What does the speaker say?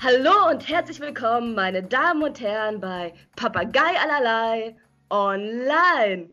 Hallo und herzlich willkommen, meine Damen und Herren, bei Papagei allerlei online.